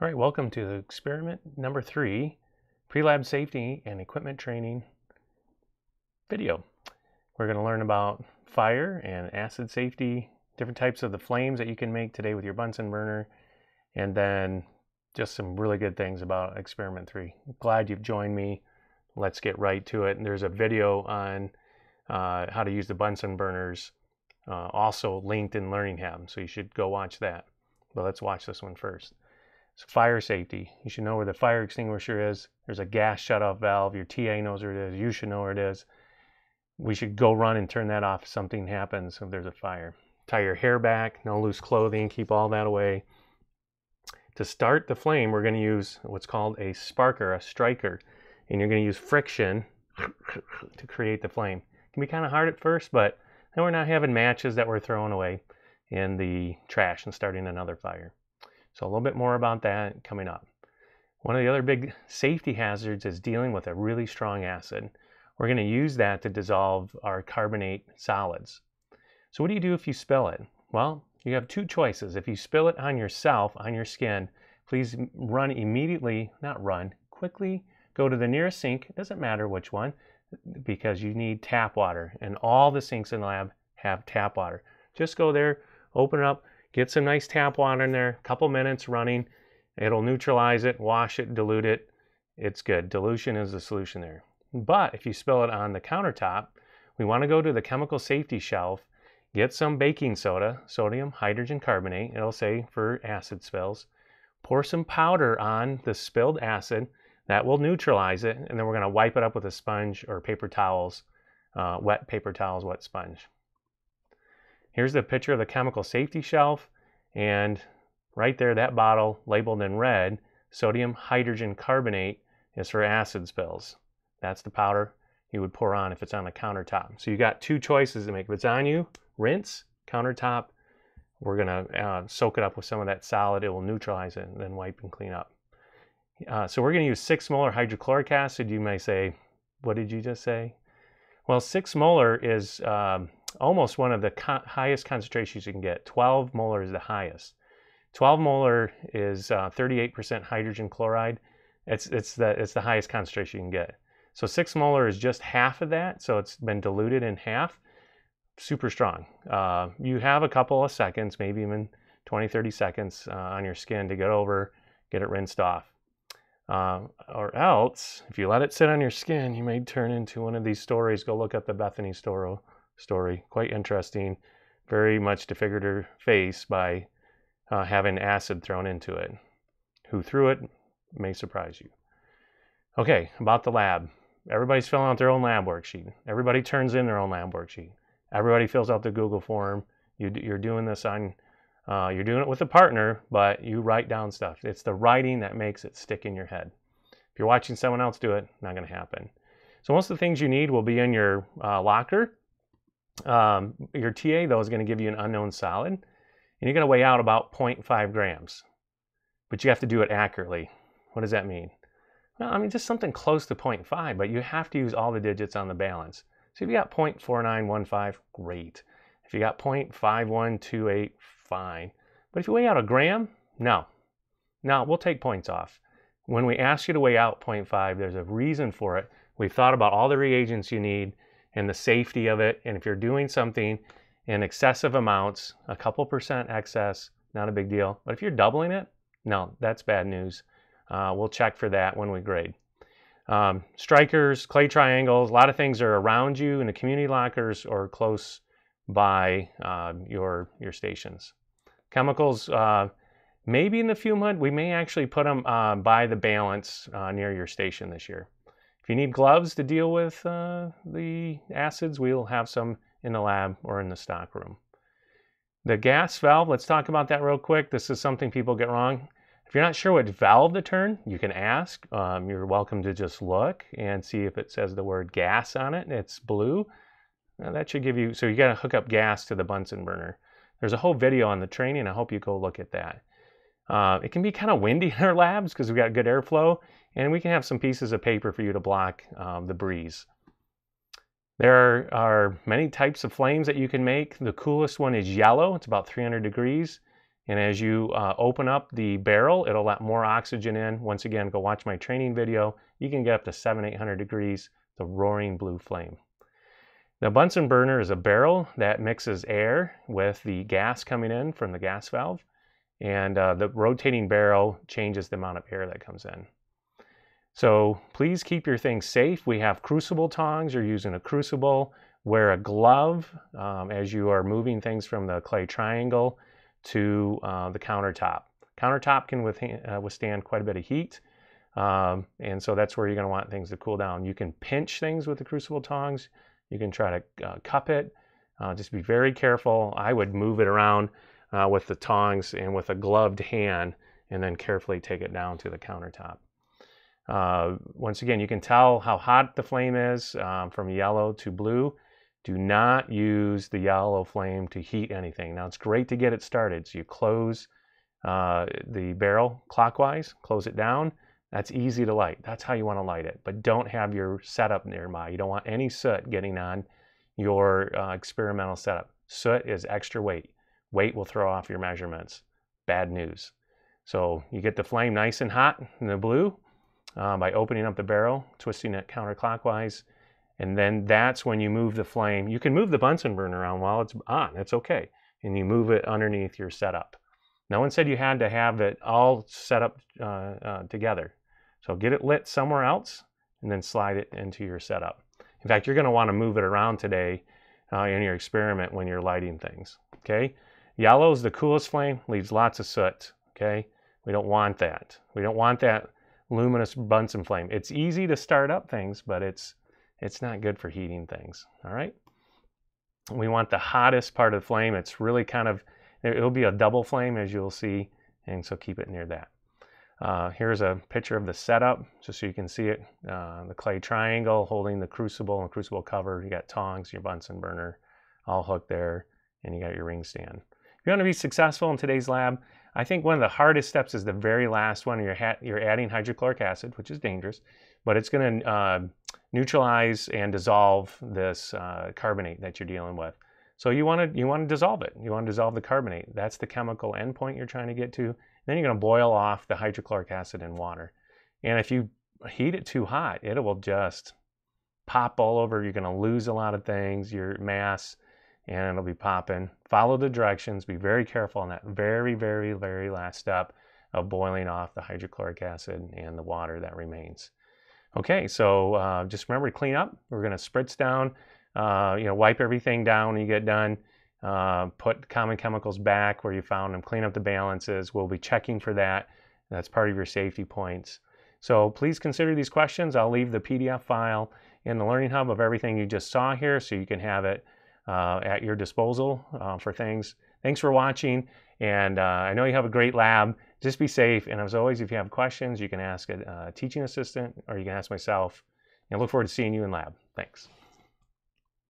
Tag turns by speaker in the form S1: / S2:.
S1: All right, welcome to experiment number three, pre-lab safety and equipment training video. We're going to learn about fire and acid safety, different types of the flames that you can make today with your Bunsen burner, and then just some really good things about experiment three. Glad you've joined me. Let's get right to it. And there's a video on uh, how to use the Bunsen burners uh, also linked in Learning Hub, so you should go watch that. But let's watch this one first. Fire safety. You should know where the fire extinguisher is. There's a gas shutoff valve. Your TA knows where it is. You should know where it is. We should go run and turn that off if something happens if there's a fire. Tie your hair back, no loose clothing, keep all that away. To start the flame, we're going to use what's called a sparker, a striker, and you're going to use friction to create the flame. It can be kind of hard at first, but then we're not having matches that we're throwing away in the trash and starting another fire. So a little bit more about that coming up. One of the other big safety hazards is dealing with a really strong acid. We're going to use that to dissolve our carbonate solids. So what do you do if you spill it? Well, you have two choices. If you spill it on yourself, on your skin, please run immediately, not run, quickly go to the nearest sink. It doesn't matter which one because you need tap water and all the sinks in the lab have tap water. Just go there, open it up, Get some nice tap water in there, a couple minutes running. It'll neutralize it, wash it, dilute it. It's good. Dilution is the solution there. But if you spill it on the countertop, we want to go to the chemical safety shelf, get some baking soda, sodium hydrogen carbonate, it'll say for acid spills. Pour some powder on the spilled acid. That will neutralize it, and then we're going to wipe it up with a sponge or paper towels, uh, wet paper towels, wet sponge. Here's the picture of the chemical safety shelf. And right there, that bottle labeled in red, sodium hydrogen carbonate is for acid spills. That's the powder you would pour on if it's on the countertop. So you got two choices to make. If it's on you, rinse, countertop. We're going to uh, soak it up with some of that solid. It will neutralize it and then wipe and clean up. Uh, so we're going to use 6 molar hydrochloric acid. You may say, what did you just say? Well, 6 molar is um, almost one of the co highest concentrations you can get. 12 molar is the highest. 12 molar is uh, 38% hydrogen chloride. It's, it's, the, it's the highest concentration you can get. So 6 molar is just half of that, so it's been diluted in half. Super strong. Uh, you have a couple of seconds, maybe even 20, 30 seconds uh, on your skin to get over, get it rinsed off. Uh, or else, if you let it sit on your skin, you may turn into one of these stories. Go look up the Bethany Storro story. Quite interesting. Very much disfigured her face by uh, having acid thrown into it. Who threw it may surprise you. Okay, about the lab. Everybody's filling out their own lab worksheet. Everybody turns in their own lab worksheet. Everybody fills out the Google form. You, are doing this on, uh, you're doing it with a partner, but you write down stuff. It's the writing that makes it stick in your head. If you're watching someone else do it, not going to happen. So most of the things you need will be in your uh, locker. Um, your TA, though, is going to give you an unknown solid, and you're going to weigh out about 0.5 grams. But you have to do it accurately. What does that mean? Well, I mean, just something close to 0.5, but you have to use all the digits on the balance. So if you got 0.4915, great. If you got 0.5128, fine. But if you weigh out a gram, no. Now, we'll take points off. When we ask you to weigh out 0.5, there's a reason for it. We've thought about all the reagents you need and the safety of it. And if you're doing something in excessive amounts, a couple percent excess, not a big deal. But if you're doubling it, no, that's bad news. Uh, we'll check for that when we grade. Um, strikers, clay triangles, a lot of things are around you in the community lockers or close by uh, your, your stations. Chemicals, uh, maybe in the fume hood, we may actually put them uh, by the balance uh, near your station this year. If you need gloves to deal with uh, the acids, we'll have some in the lab or in the stock room. The gas valve, let's talk about that real quick. This is something people get wrong. If you're not sure what valve to turn, you can ask. Um, you're welcome to just look and see if it says the word gas on it. It's blue. Now that should give you, so you got to hook up gas to the Bunsen burner. There's a whole video on the training. I hope you go look at that. Uh, it can be kind of windy in our labs because we've got good airflow, and we can have some pieces of paper for you to block um, the breeze. There are many types of flames that you can make. The coolest one is yellow. It's about 300 degrees. And as you uh, open up the barrel, it'll let more oxygen in. Once again, go watch my training video. You can get up to seven, 800 degrees, the roaring blue flame. The Bunsen burner is a barrel that mixes air with the gas coming in from the gas valve. And uh, the rotating barrel changes the amount of air that comes in. So please keep your things safe. We have crucible tongs. You're using a crucible. Wear a glove um, as you are moving things from the clay triangle to uh, the countertop. Countertop can uh, withstand quite a bit of heat. Um, and so that's where you're going to want things to cool down. You can pinch things with the crucible tongs. You can try to uh, cup it. Uh, just be very careful. I would move it around uh, with the tongs and with a gloved hand and then carefully take it down to the countertop. Uh, once again, you can tell how hot the flame is um, from yellow to blue. Do not use the yellow flame to heat anything. Now it's great to get it started. So you close uh, the barrel clockwise, close it down. That's easy to light. That's how you want to light it. But don't have your setup nearby. You don't want any soot getting on your uh, experimental setup. Soot is extra weight. Weight will throw off your measurements. Bad news. So you get the flame nice and hot in the blue uh, by opening up the barrel, twisting it counterclockwise, and then that's when you move the flame. You can move the Bunsen burner around while it's on. It's okay. And you move it underneath your setup. No one said you had to have it all set up uh, uh, together. So get it lit somewhere else and then slide it into your setup. In fact, you're going to want to move it around today uh, in your experiment when you're lighting things. Okay. Yellow is the coolest flame, leaves lots of soot. Okay. We don't want that. We don't want that luminous Bunsen flame. It's easy to start up things, but it's it's not good for heating things. All right. We want the hottest part of the flame. It's really kind of, it'll be a double flame as you'll see. And so keep it near that. Uh, here's a picture of the setup, just so you can see it. Uh, the clay triangle holding the crucible and crucible cover. You got tongs, your Bunsen burner, all hooked there, and you got your ring stand. If you want to be successful in today's lab, I think one of the hardest steps is the very last one. You're, you're adding hydrochloric acid, which is dangerous, but it's going to uh, neutralize and dissolve this uh, carbonate that you're dealing with. So you want to you want to dissolve it. You want to dissolve the carbonate. That's the chemical endpoint you're trying to get to. Then you're going to boil off the hydrochloric acid in water. And if you heat it too hot, it will just pop all over. You're going to lose a lot of things, your mass, and it'll be popping. Follow the directions. Be very careful on that very, very, very last step of boiling off the hydrochloric acid and the water that remains. Okay, so uh, just remember to clean up. We're going to spritz down, uh, you know, wipe everything down when you get done. Uh, put common chemicals back where you found them. Clean up the balances. We'll be checking for that. That's part of your safety points. So please consider these questions. I'll leave the PDF file in the Learning Hub of everything you just saw here so you can have it uh, at your disposal uh, for things. Thanks for watching. And uh, I know you have a great lab just be safe. And as always, if you have questions, you can ask a, a teaching assistant or you can ask myself. And I look forward to seeing you in lab. Thanks.